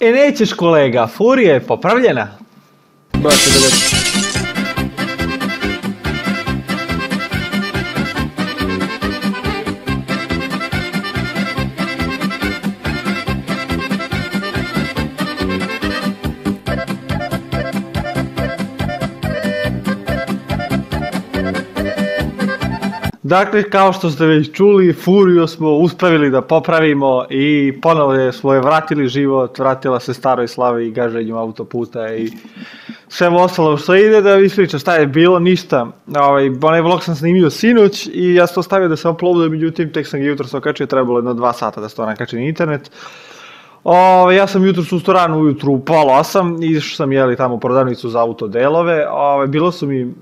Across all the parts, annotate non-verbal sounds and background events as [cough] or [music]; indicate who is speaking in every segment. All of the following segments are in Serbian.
Speaker 1: E nećeš kolega, furija je popravljena.
Speaker 2: Baš je dobro.
Speaker 1: Dakle, kao što ste već čuli, Furiju smo uspravili da popravimo i ponovo je smo je vratili život, vratila se staroj slavi i gaženju autoputa i sve ostalo što ide, da vi ispričam šta je bilo, ništa. Ovaj, onaj vlog sam snimio sinoć i ja sam to stavio da sam uploadao, međutim tek sam ga jutro se okačio, trebalo jedno dva sata da se to nakači na internet. Ove, ja sam jutro susto rano ujutru u pola osam, išao sam jeli tamo u prodavnicu za autodelove, ove, bilo su mi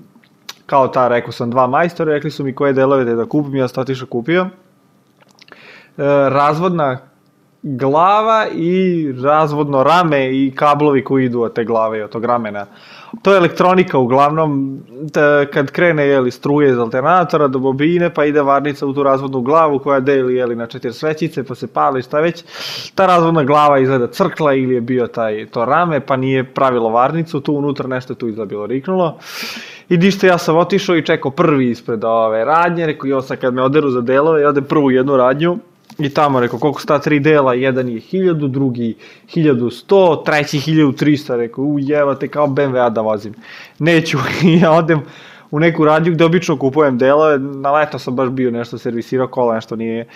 Speaker 1: kao ta, rekao sam, dva majstora, rekli su mi koje delove da kupim, ja sam otišao kupio. E, razvodna glava i razvodno rame i kablovi koji idu od te glave i od tog ramena. To je elektronika uglavnom, da, kad krene jeli, struje iz alternatora do bobine, pa ide varnica u tu razvodnu glavu koja deli jeli, na četiri svećice, pa se pali šta već. Ta razvodna glava izgleda crkla ili je bio taj, to rame, pa nije pravilo varnicu, tu unutra nešto tu izgleda bilo riknulo. I ništa, ja sam otišao i čekao prvi ispred ove radnje, rekao, jo sad kad me oderu za delove, ja odem prvu jednu radnju, I tamo rekao, koliko sta tri dela, jedan je 1000, drugi 1100, treći 1300, rekao, u jevate, kao BMW da vozim. Neću, I [laughs] ja odem u neku radnju gde obično kupujem delove, na leto sam baš bio nešto servisirao kola, nešto nije,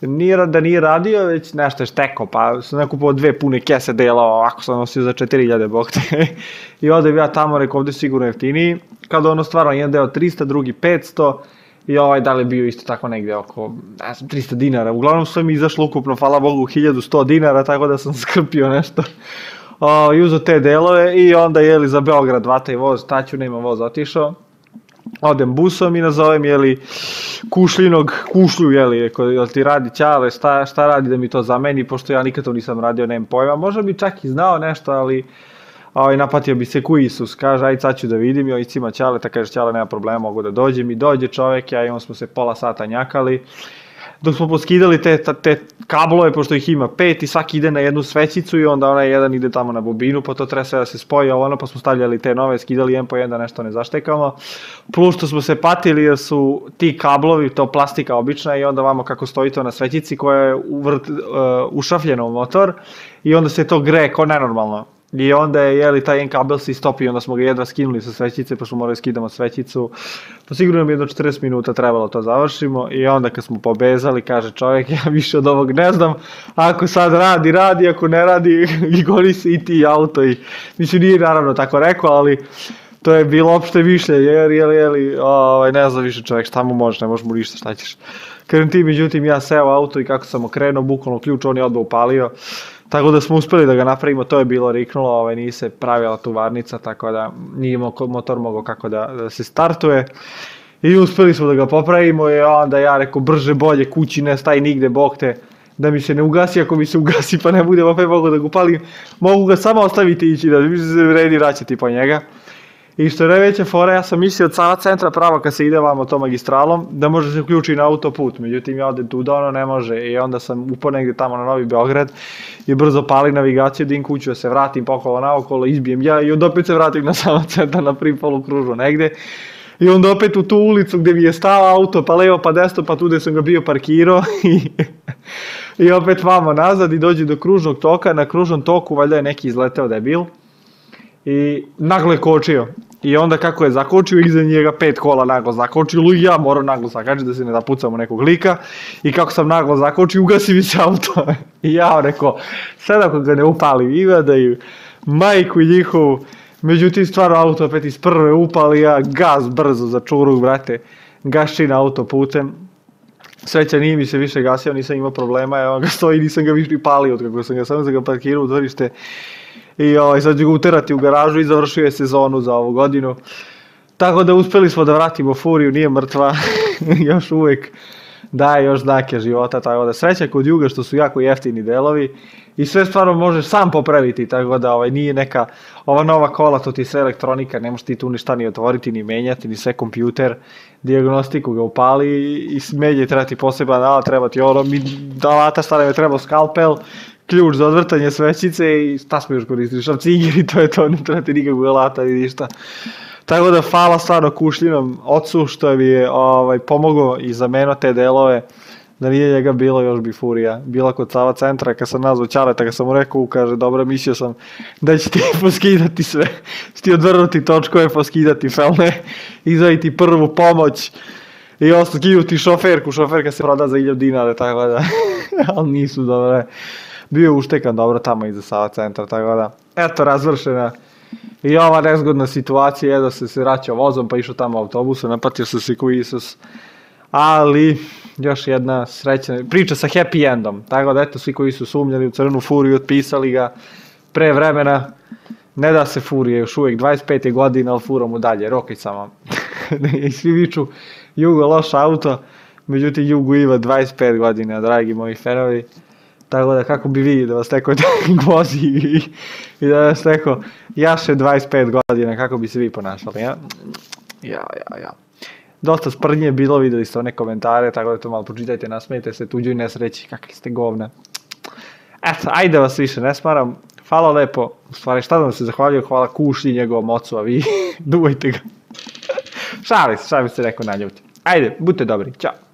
Speaker 1: nije da nije radio, već nešto je štekao, pa sam nakupovao dve pune kese dela, ovako sam nosio za 4000 bokte. [laughs] I odem ja tamo, rekao, ovde sigurno jeftiniji, kada ono stvarno jedan deo 300, drugi 500, i ovaj da li bio isto tako negde oko ne znam, 300 dinara. Uglavnom sve mi izašlo ukupno, hvala Bogu, 1100 dinara, tako da sam [laughs] skrpio nešto. O, I uzo te delove i onda jeli za Beograd vata i voz, taću nema voz otišao. Odem busom i nazovem jeli kušljinog, kušlju jeli, reko, jel ti radi ćale, šta, šta radi da mi to zameni, pošto ja nikad to nisam radio, nemam pojma, možda bi čak i znao nešto, ali ovaj, napatio bi se ku Isus, kaže, aj sad ću da vidim, joj cima Ćaleta, kaže, Ćale, nema problema, mogu da dođem. I dođe čovek, ja i on smo se pola sata njakali, dok smo poskidali te, te kablove, pošto ih ima pet i svaki ide na jednu svećicu i onda onaj jedan ide tamo na bobinu, pa to treba sve da se spoji, ovo ono, pa smo stavljali te nove, skidali jedan po jedan da nešto ne zaštekamo. Plus što smo se patili jer su ti kablovi, to plastika obična i onda vamo kako stoji to na svećici koja je uvrt, uh, ušafljena u motor i onda se to greje ko nenormalno. I onda je, jeli, taj jedan kabel se istopio, onda smo ga jedva skinuli sa svećice, pa smo morali skidamo svećicu. Pa sigurno nam jedno 40 minuta trebalo to završimo i onda kad smo pobezali, kaže čovjek, [laughs] ja više od ovog ne znam, ako sad radi, radi, ako ne radi, [laughs] i gori se i ti auto. I, mislim, nije naravno tako rekao, ali to je bilo opšte više, jer, jer, jer, ovaj, ne znam više čovjek šta mu može, ne može mu ništa, šta ćeš. Kažem ti, međutim, ja seo auto i kako sam okrenuo, bukvalno ključ on je odmah upalio. Tako da smo uspeli da ga napravimo, to je bilo riknulo, ovaj, nije se pravila tu varnica, tako da nije motor mogao kako da, da se startuje. I uspeli smo da ga popravimo i onda ja rekao brže bolje kući ne staj nigde bog te da mi se ne ugasi, ako mi se ugasi pa ne bude opet mogu da ga upalim, mogu ga samo ostaviti ići da mi se vredi vraćati po njega. I što je najveća fora, ja sam mislio od sama centra pravo kad se ide vamo to magistralom, da može se uključi na autoput, međutim ja odem tu da ono ne može i onda sam upao negde tamo na Novi Beograd i brzo pali navigaciju, din kuću, da se vratim pokolo naokolo, izbijem ja i onda opet se vratim na sama centar na pripolu kružu negde. I onda opet u tu ulicu gde mi je stao auto, pa levo pa desno, pa tu gde sam ga bio parkirao i, [laughs] i opet vamo nazad i dođe do kružnog toka, na kružnom toku valjda je neki izleteo debil i naglo je kočio. I onda kako je zakočio, iza njega pet kola naglo zakočilo i ja moram naglo zakačiti da se ne napucamo nekog lika. I kako sam naglo zakočio, ugasi mi se auto. [laughs] I ja rekao, sad ako ga ne upali, ima da i majku njihovu. Međutim, stvarno auto opet iz prve upali, ja gaz brzo za čurug, brate. Gaščina autoputem. Sreća nije mi se više gasio, nisam imao problema, evo ga stoji, nisam ga više palio od kako sam ga, samo sam ga parkirao u dvorište i ovaj, sad ću ga uterati u garažu i završio je sezonu za ovu godinu. Tako da uspeli smo da vratimo Furiju, nije mrtva, [laughs] još uvek daje još znake života, tako da sreća kod Juga što su jako jeftini delovi i sve stvarno možeš sam popraviti, tako da ovaj, nije neka, ova nova kola, to ti sve elektronika, ne možeš ti tu ništa ni otvoriti, ni menjati, ni sve kompjuter, diagnostiku ga upali i smelje treba ti poseban alat, treba ti ono, mi, da alata stane treba skalpel, ključ za odvrtanje svećice i šta smo još koristili, šrafciger i to je to, ne trebate nikakvog alata ni ništa. Tako da hvala stvarno Kušljinom ocu što mi je ovaj, pomogao i zamenao te delove. Da nije njega bilo, još bi furija. Bila kod Sava centra, kad sam nazvao Ćaleta, kad sam mu rekao, kaže, dobro, mislio sam da će ti [laughs] poskidati sve, će ti odvrnuti točkove, poskidati felne, izvaditi prvu pomoć i ostao skinuti šoferku, šoferka se proda za 1000 dinara, tako da, [laughs] ali nisu dobre. Bio uštekan dobro tamo iza Sava centra, tako da, eto, razvršena. I ova nezgodna situacija je da se se vraćao vozom, pa išao tamo autobusom, napatio se se koji Isus. Ali, još jedna srećna priča sa happy endom. Tako da, eto, svi koji su sumnjali u crnu furiju, otpisali ga pre vremena. Ne da se furije, još uvijek 25. godina, ali furamo dalje, rokicama. [laughs] I svi viču, Jugo loš auto, međutim Jugo ima 25 godina, dragi moji fanovi. Tako da kako bi vi da vas neko [laughs] vozi i, i da vas neko jaše 25 godina, kako bi se vi ponašali, ja? Ja, ja, ja. Dosta sprnje je bilo, videli ste one komentare, tako da to malo pročitajte, nasmejte se tuđoj nesreći, kakvi ste govna. Eto, ajde da vas više ne smaram. Hvala lepo. U stvari, šta da vam se zahvaljujem, hvala Kuši njegovom ocu, a vi [laughs] duvajte ga. šalim se, šalim se, neko naljuti. Ajde, budite dobri, ćao.